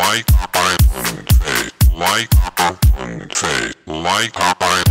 like I say, like I say, like I say, like